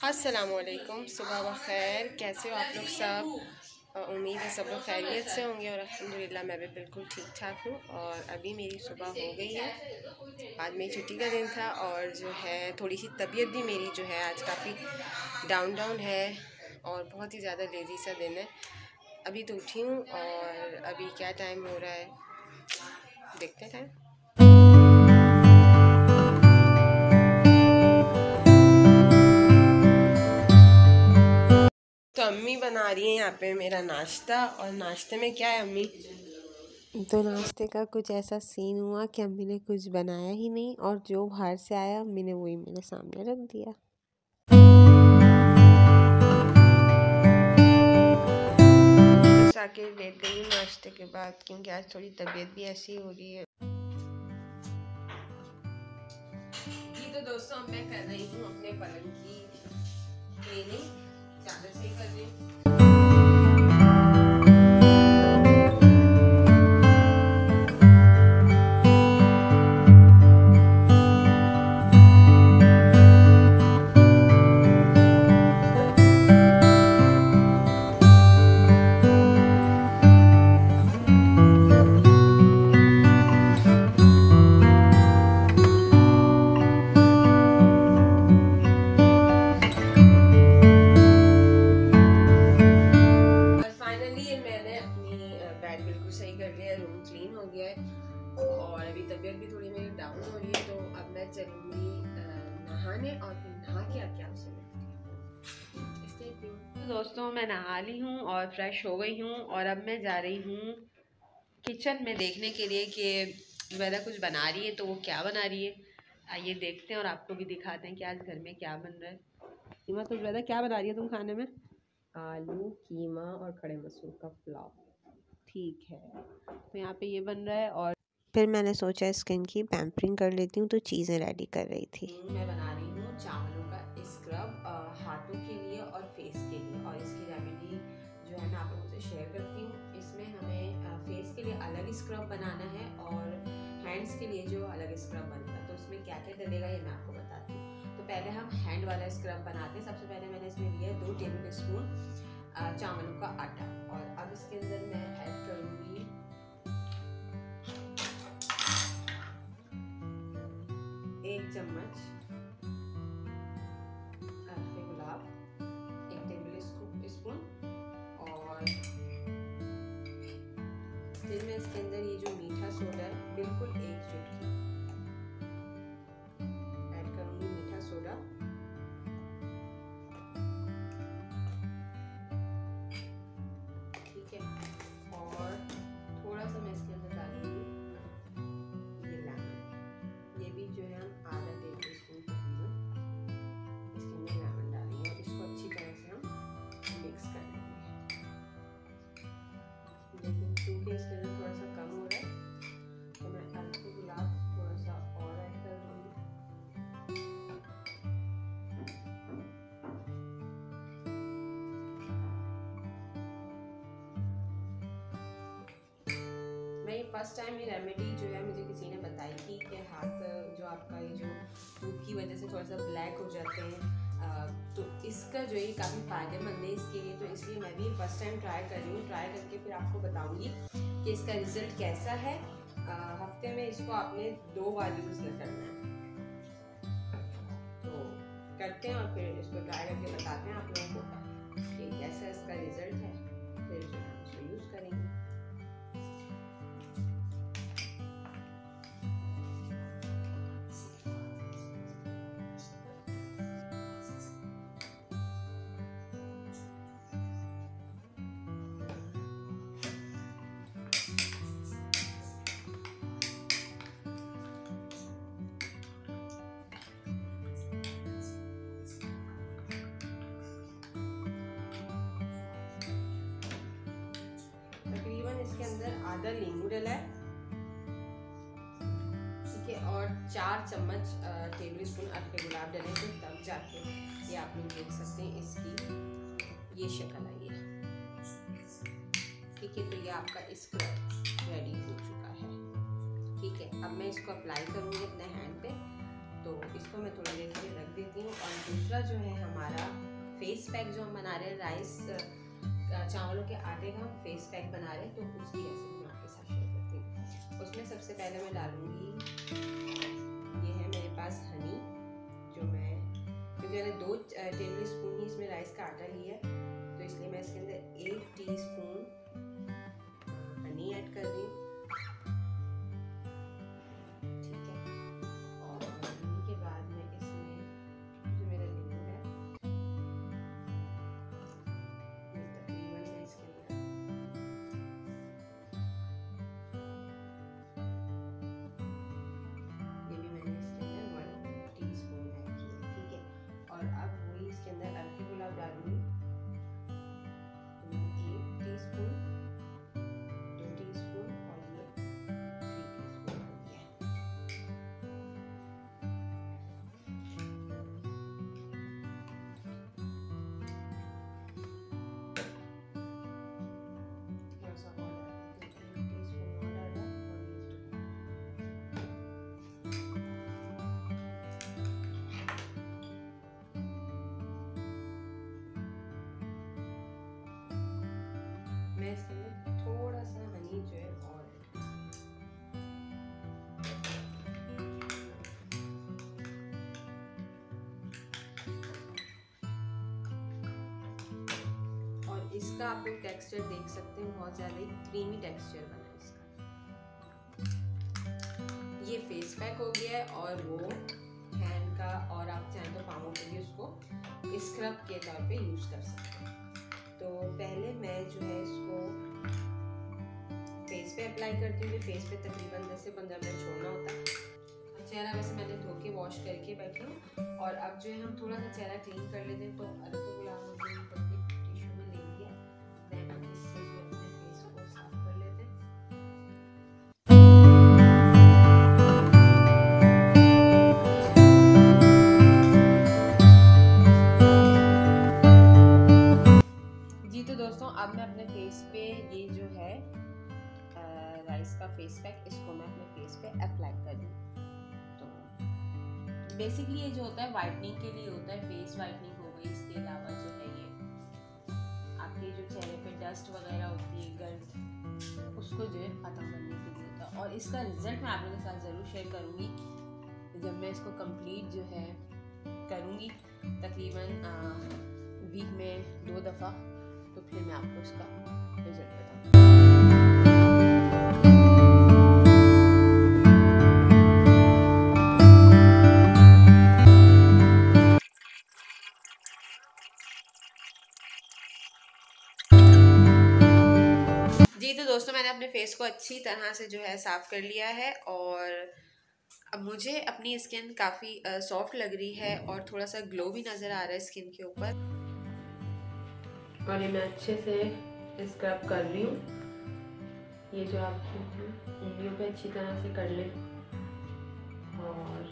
असलकुम सुबह व खैर कैसे हो आप लोग सब? उम्मीद है सब लोग खैरियत से होंगे और अलहमदिल्ला मैं भी बिल्कुल ठीक ठाक हूँ और अभी मेरी सुबह हो गई है। आज मेरी छुट्टी का दिन था और जो है थोड़ी सी तबीयत भी मेरी जो है आज काफ़ी डाउन डाउन है और बहुत ही ज़्यादा लेजी सा दिन है। अभी तो उठी हूँ और अभी क्या टाइम हो रहा है? देखते हैं। टाइम अम्मी बना रही है यहाँ पे मेरा नाश्ता। और नाश्ते में क्या है अम्मी तो नाश्ते का कुछ ऐसा सीन हुआ कि अम्मी ने कुछ बनाया ही नहीं और जो बाहर से आया अम्मी ने वही मेरे सामने रख दिया। आके लेट गई नाश्ते के बाद क्योंकि आज थोड़ी तबीयत भी ऐसी हो रही है। जी तो दोस्तों मैं कर रही हूँ अपने पलंग की क्लीनिंग चादर से कर नहाने और फिर नहा के आके आपसे तो दोस्तों मैं नहा ली हूँ और फ्रेश हो गई हूँ और अब मैं जा रही हूँ किचन में देखने के लिए कि वैदा कुछ बना रही है तो वो क्या बना रही है। आइए देखते हैं और आपको भी दिखाते हैं कि आज घर में क्या बन रहा है। कीमा तो जुबैदा क्या बना रही है तुम खाने में? आलू कीमा और खड़े मसूर का पुलाव ठीक है तो यहाँ पे ये बन रहा है और फिर मैंने सोचा स्किन की पैम्परिंग कर लेती हूँ तो चीज़ें रेडी कर रही थी। मैं बना रही हूँ। चावलों का स्क्रब हाथों के लिए और फेस के लिए। और इसकी रेमेडी जो है मैं आप लोगों से शेयर करती हूँ। इसमें हमें फेस के लिए अलग स्क्रब बनाना है और हैंड्स के लिए जो अलग स्क्रब बनता है। तो उसमें क्या क्या डलेगा ये मैं आपको बताती हूँ। तो पहले हम हैंड वाला स्क्रब बनाते हैं। सबसे पहले मैंने इसमें लिया दो टेबल स्पून चावलों का आटा। और अब इसके अंदर मैं ऐड करूँगी एक चम्मच स्पून और फिर मैं इसके अंदर ये जो मीठा सोडा है बिल्कुल एक चुटकी मैं फ़र्स्ट टाइम ये रेमेडी जो है, मुझे किसी ने बताई थी कि हाथ जो आपका ये जो धूप की वजह से थोड़ा सा ब्लैक हो जाते हैं। तो इसका जो है काफ़ी फ़ायदेमंद है इसके लिए तो इसलिए मैं भी फ़र्स्ट टाइम ट्राई कर रही हूँ। ट्राई करके फिर आपको बताऊँगी कि इसका रिज़ल्ट कैसा है। हफ़्ते में इसको आपने दो बार यूज़ करना है। तो करते हैं और फिर इसको ट्राई करके बताते हैं आप लोगों को कि कैसा इसका रिज़ल्ट है। आधा नींबू डला है। ठीक है, और चार चम्मच टेबल स्पून अरके गुलाब डले थे तब जाके ये आप लोग देख सकते हैं इसकी ये शक्ल आई है। ठीक है तो ये आपका स्क्रब रेडी हो चुका है। ठीक है, अब मैं इसको अप्लाई करूँगी अपने हैंड पे। तो इसको मैं थोड़ी देर के लिए रख देती हूँ। और दूसरा जो है हमारा फेस पैक जो हम बना रहे हैं राइस चावलों के आटे का फेस पैक बना रहे हैं तो उसकी रेसिपी मैं आपके साथ शेयर करती हूँ। उसमें सबसे पहले मैं डालूँगी, ये है मेरे पास हनी जो मैं, क्योंकि मैंने दो टेबल स्पून ही इसमें राइस का आटा लिया है तो इसलिए मैं इसके अंदर एक टी स्पून हनी ऐड कर रही हूँ। मैं इसके अंदर थोड़ा सा हनी जो है और और इसका आप लोग टेक्सचर देख सकते हैं, बहुत ज़्यादा ही क्रीमी टेक्सचर बना है इसका। ये फेस पैक हो गया है और वो हैंड का और आप चाहें तो पामों के लिए उसको स्क्रब के तौर पे यूज़ कर सकते हैं। तो पहले मैं जो है इसको फेस पे अप्लाई करती हूँ फेस पे तकरीबन दस से पंद्रह मिनट छोड़ना होता है। चेहरा वैसे मैंने धो के वॉश करके बैठी हूँ और अब जो है हम थोड़ा सा चेहरा क्लीन कर लेते हैं तो अलग गुलाब पे अप्लाई कर। दूँ तो बेसिकली ये जो होता है वाइटनिंग के लिए होता है फेस वाइटनिंग हो गई, इसके अलावा जो है ये आपके जो चेहरे पे डस्ट वगैरह होती है गर्द उसको जो है ख़त्म करने के लिए होता है। और इसका रिज़ल्ट मैं आप लोगों के साथ ज़रूर शेयर करूँगी। जब मैं इसको कंप्लीट जो है करूँगी, तकरीबन वीक में दो दफ़ा तो फिर मैं आपको इसका रिज़ल्ट दोस्तों अपने फेस को अच्छी तरह से जो है साफ़ कर लिया है और अब मुझे अपनी स्किन काफ़ी सॉफ्ट लग रही है और थोड़ा सा ग्लो भी नज़र आ रहा है स्किन के ऊपर। और ये मैं अच्छे से स्क्रब कर रही हूँ। ये जो आप उंगलियों पे अच्छी तरह से कर लें। और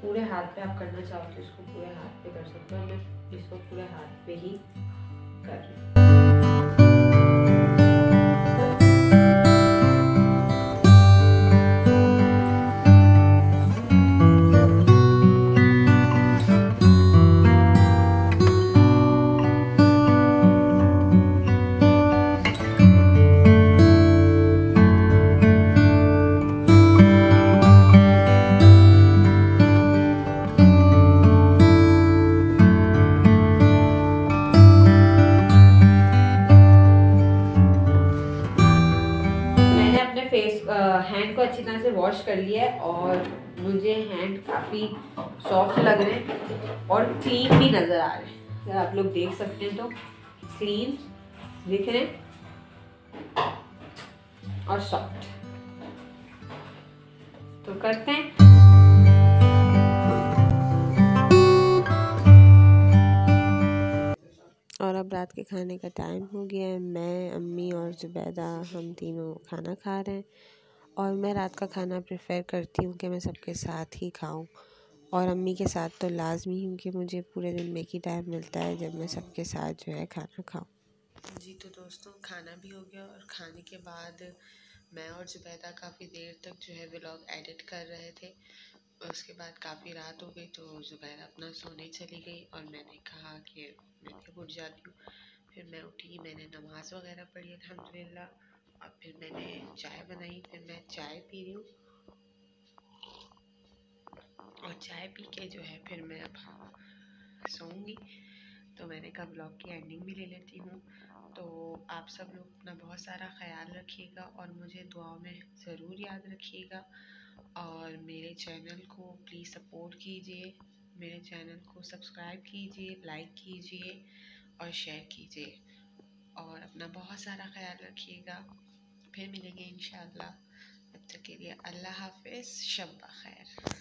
पूरे हाथ पे आप करना चाहो तो इसको पूरे हाथ पे कर सकते हो। मैं इसको पूरे हाथ पे ही कर रही हूँ। हैंड को अच्छी तरह से वॉश कर लिया है और मुझे हैंड काफ़ी सॉफ्ट लग रहे हैं और क्लीन भी नज़र आ रहे हैं। अगर आप लोग देख सकते हैं तो क्लीन दिख रहे और सॉफ्ट तो करते हैं। रात के खाने का टाइम हो गया है। मैं, अम्मी और ज़ुबैदा, हम तीनों खाना खा रहे हैं। और मैं रात का खाना प्रेफर करती हूँ कि मैं सबके साथ ही खाऊं। और अम्मी के साथ तो लाजमी हूँ कि मुझे पूरे दिन में ही टाइम मिलता है जब मैं सबके साथ जो है खाना खाऊं। जी तो दोस्तों, खाना भी हो गया और खाने के बाद मैं और जुबैदा काफ़ी देर तक जो है ब्लॉग एडिट कर रहे थे। उसके बाद काफ़ी रात हो गई तो जुबैदा अपना सोने चली गई और मैंने कहा कि मैं जब उठ जाती हूँ। फिर मैं उठी, मैंने नमाज़ वगैरह पढ़ी अलहमदिल्ला और फिर मैंने चाय बनाई, फिर मैं चाय पी रही हूँ। और चाय पी के जो है फिर मैं अब सोऊँगी। तो मैंने कहा ब्लॉग की एंडिंग भी ले लेती हूँ। तो आप सब लोग अपना बहुत सारा ख्याल रखिएगा और मुझे दुआओं में ज़रूर याद रखिएगा। और मेरे चैनल को प्लीज़ सपोर्ट कीजिए, मेरे चैनल को सब्सक्राइब कीजिए लाइक कीजिए और शेयर कीजिए। और अपना बहुत सारा ख्याल रखिएगा। फिर मिलेंगे इन तब तक के लिए अल्लाह हाफिज़, शब खैर